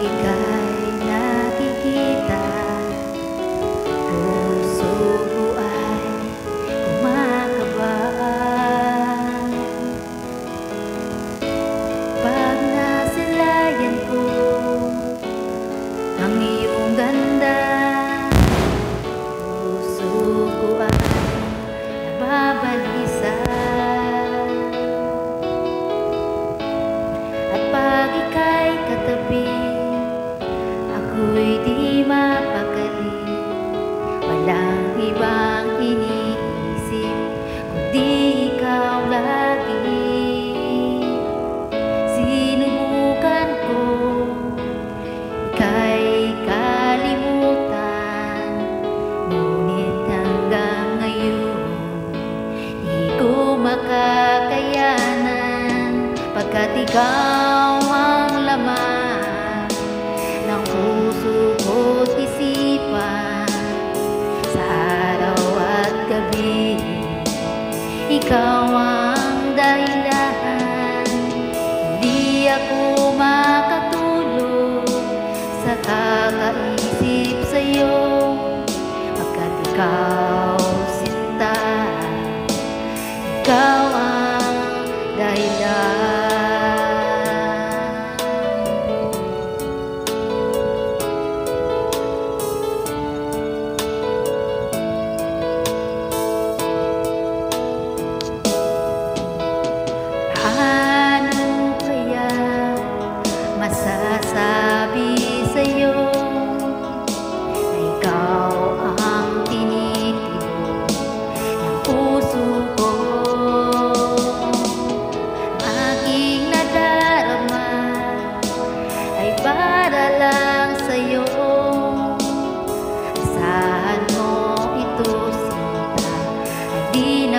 Khi ako'y di mapakali Walang ibang iniisip Kundi ikaw lagi. Sinubukan ko Ika'y kalimutan. Ngunit hanggang ngayon Di ko makakayanan. Pagkat ikaw sky.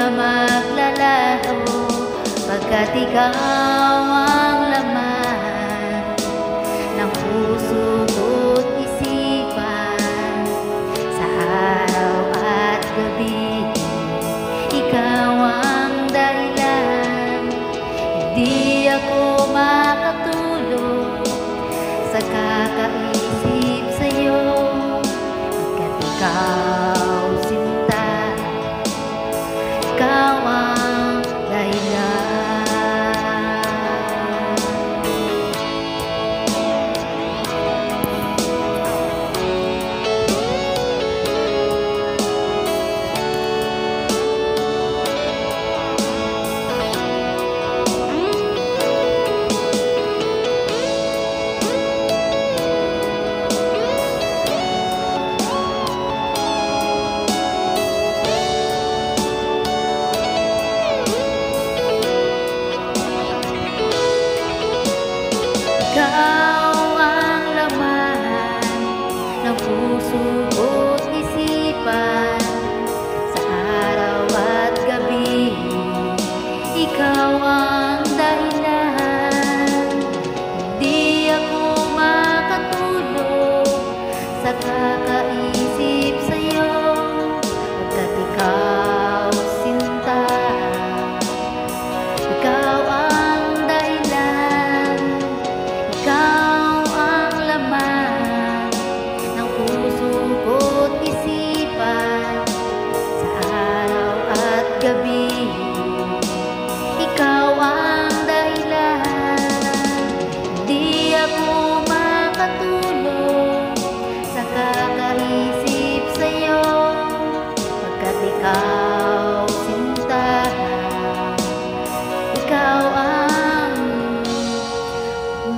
ka maglalaho Pagkat ikaw ang laman ng puso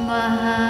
Namaha